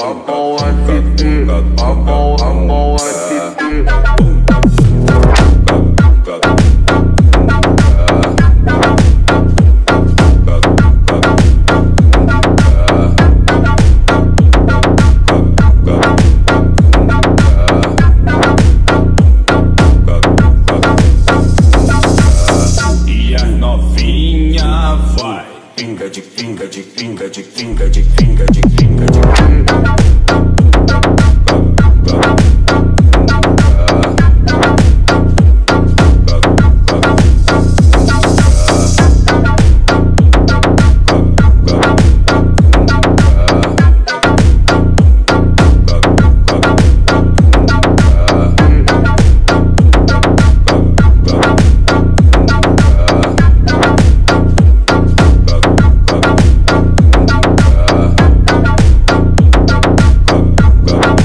Hop on one, I'm on, I'm on one, novinha vai. Pinga de pinga de pinga de pinga de pinga de pinga de pinga about.